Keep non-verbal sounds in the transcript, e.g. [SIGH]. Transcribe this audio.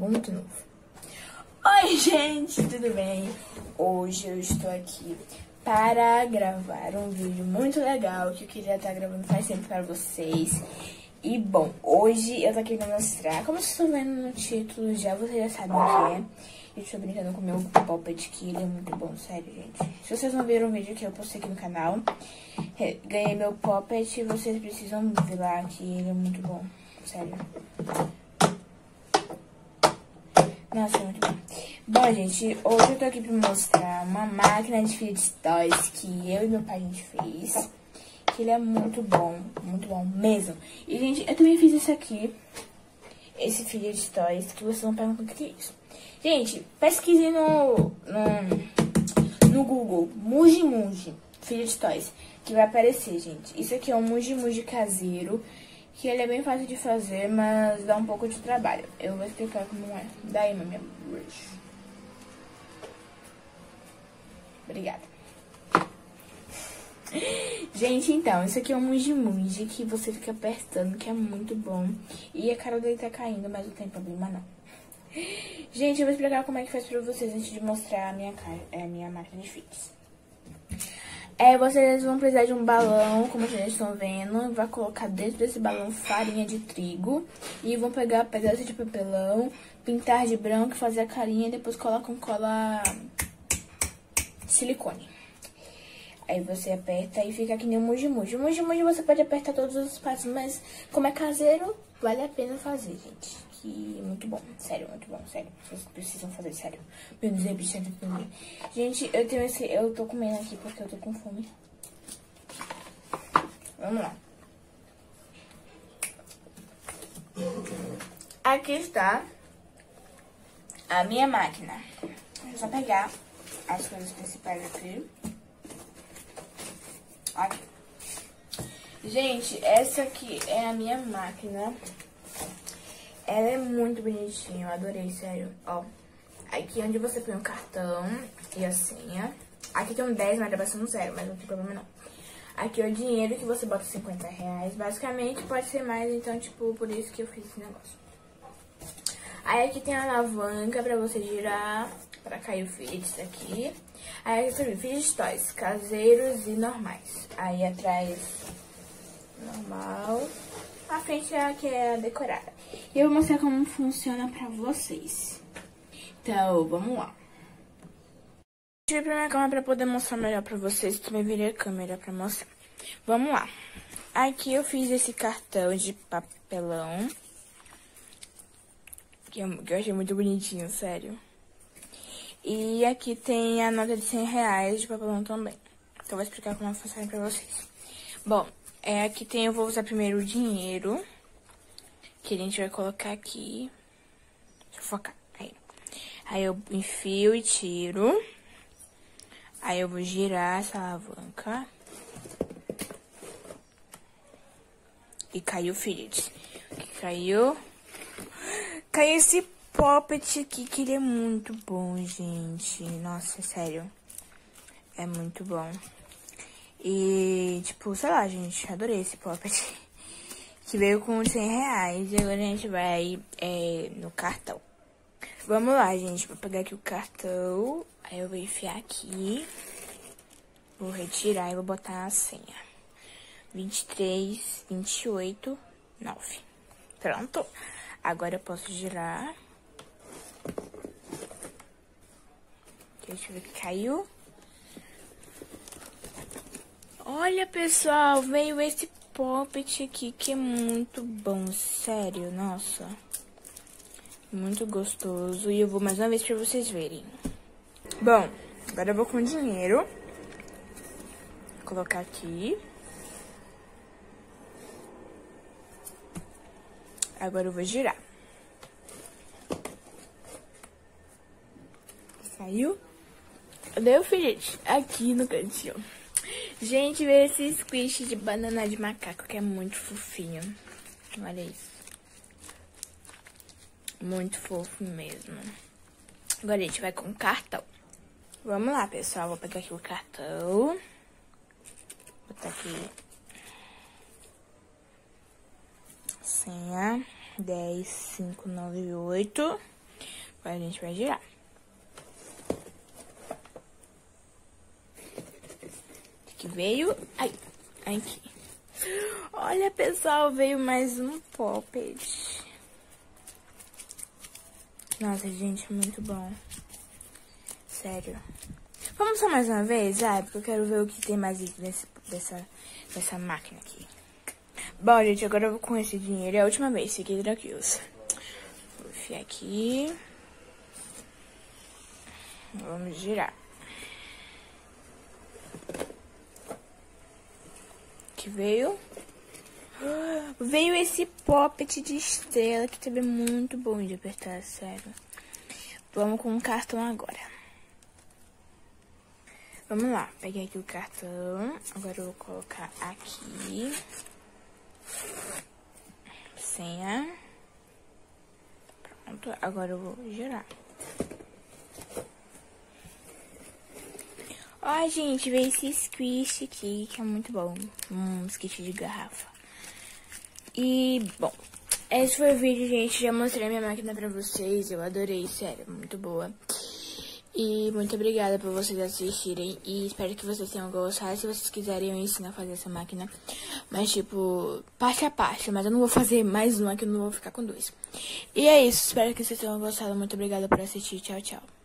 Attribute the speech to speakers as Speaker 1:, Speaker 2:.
Speaker 1: vamos de novo. Oi, [LAUGHS] gente, tudo bem? Hoje eu estou aqui para gravar um vídeo muito legal que eu queria estar gravando faz tempo para vocês. E, bom, hoje eu tô aqui pra mostrar, como vocês estão vendo no título, já vocês já sabem o que é. Eu estou brincando com o meu Poppet, que ele é muito bom, sério, gente. Se vocês não viram o vídeo que eu postei aqui no canal, ganhei meu Poppet, vocês precisam ver lá, que ele é muito bom, sério. Nossa, é muito bom. Bom, gente, hoje eu tô aqui pra mostrar uma máquina de Philips Toys que eu e meu pai a gente fez. Que ele é muito bom, muito bom mesmo. E, gente, eu também fiz isso aqui, esse Philips Toys, que vocês vão perguntar o que é isso. Gente, pesquise no, no, no Google, Muji Muji, Philips Toys, que vai aparecer, gente. Isso aqui é um Muji Muji caseiro que ele é bem fácil de fazer, mas dá um pouco de trabalho. Eu vou explicar como é. Daí, minha brush. Obrigada. Gente, então, isso aqui é um Muji que você fica apertando, que é muito bom. E a cara dele tá caindo, mas não tem problema não. Gente, eu vou explicar como é que faz pra vocês antes de mostrar a minha, a minha máquina de fix. É, vocês vão precisar de um balão, como vocês estão vendo. Vai colocar dentro desse balão farinha de trigo. E vão pegar pedaço de papelão, pintar de branco, fazer a carinha e depois colocam cola silicone. Aí você aperta e fica que nem um muji-muji. O muji-muji você pode apertar todos os espaços, mas como é caseiro, vale a pena fazer, gente. Que muito bom, sério, muito bom, sério. Vocês precisam fazer, sério. Deus, é bicho, Gente, eu tenho esse, eu tô comendo aqui porque eu tô com fome. Vamos lá. Aqui está a minha máquina. É só pegar as coisas principais aqui. Aqui. Gente, essa aqui é a minha máquina. Ela é muito bonitinha, eu adorei, sério. Ó, aqui é onde você põe o cartão e a senha. Aqui tem um 10, mas deve ser um zero, mas não tem problema não. Aqui é o dinheiro que você bota 50 reais. Basicamente, pode ser mais, então, tipo, por isso que eu fiz esse negócio. Aí aqui tem a alavanca pra você girar, pra cair o fidget aqui. Aí aqui tem fidget toys, caseiros e normais. Aí atrás, normal. A frente é a que é decorada. E eu vou mostrar como funciona pra vocês. Então, vamos lá. Tirei pra minha câmera pra poder mostrar melhor pra vocês. Também virei a câmera pra mostrar. Vamos lá. Aqui eu fiz esse cartão de papelão. Que eu, que eu achei muito bonitinho, sério. E aqui tem a nota de 100 reais de papelão também. Então, eu vou explicar como funciona pra vocês. Bom, é, aqui tem, eu vou usar primeiro o dinheiro. Que a gente vai colocar aqui. Deixa eu focar. Aí. Aí eu enfio e tiro. Aí eu vou girar essa alavanca. E caiu o Philips. Caiu. Caiu esse poppet aqui, que ele é muito bom, gente. Nossa, sério. É muito bom. E, tipo, sei lá, gente, adorei esse poppet. [LAUGHS] Que veio com 100 reais. E agora a gente vai é, no cartão. Vamos lá, gente. Vou pegar aqui o cartão. Aí eu vou enfiar aqui. Vou retirar e vou botar a senha. 23, 28, 9. Pronto. Agora eu posso girar. Deixa eu ver que caiu. Olha, pessoal, veio esse poppet aqui que é muito bom, sério, nossa. Muito gostoso. E eu vou mais uma vez pra vocês verem. Bom, agora eu vou com dinheiro. Vou colocar aqui. Agora eu vou girar. Saiu? Cadê o filete? Aqui no cantinho. Gente, vê esse squish de banana de macaco, que é muito fofinho. Olha isso. Muito fofo mesmo. Agora a gente vai com o cartão. Vamos lá, pessoal. Vou pegar aqui o cartão. Botar aqui senha. 10, 5, 9, 8. Agora a gente vai girar. Que veio. Ai, aqui. Olha, pessoal, veio mais um poppet. Nossa, gente, muito bom. Sério. Vamos só mais uma vez? Ah, porque eu quero ver o que tem mais nesse, dessa, dessa máquina aqui. Bom, gente, agora eu vou com esse dinheiro. É a última vez, fiquei tranquilos. Vou enfiar aqui. Vamos girar. Que veio... Veio esse poppet de estrela que também é muito bom de apertar, sério. Vamos com o cartão agora. Vamos lá, peguei aqui o cartão. Agora eu vou colocar aqui. Senha. Pronto, agora eu vou girar. Ó, gente, veio esse squish aqui, que é muito bom. Um squish de garrafa. E, bom, esse foi o vídeo, gente. Já mostrei minha máquina pra vocês. Eu adorei, sério, muito boa. E muito obrigada por vocês assistirem. E espero que vocês tenham gostado. Se vocês quiserem, eu ensino a fazer essa máquina. Mas, tipo, parte a parte. Mas eu não vou fazer mais uma, que eu não vou ficar com dois. E é isso. Espero que vocês tenham gostado. Muito obrigada por assistir. Tchau, tchau.